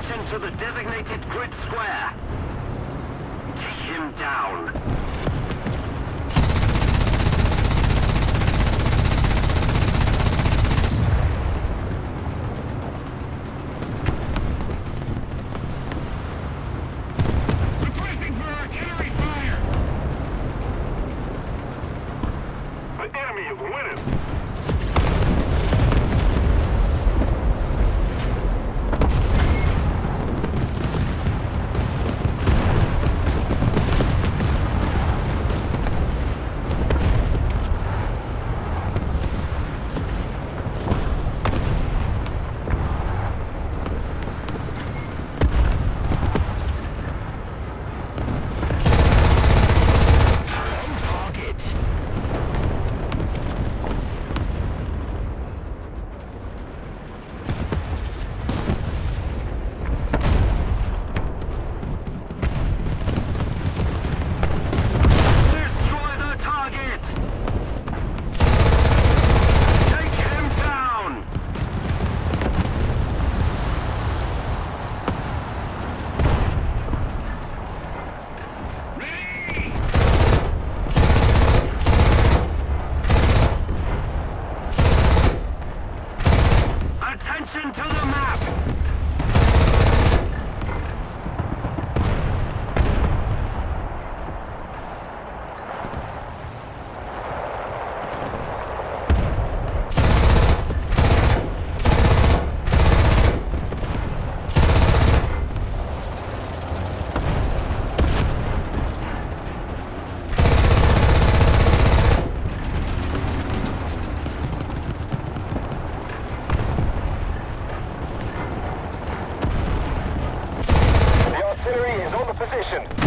to the designated grid square. Take him down. the map! position.